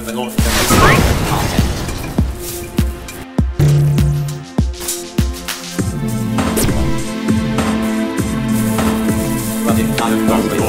veloce. Guardate, tale un po'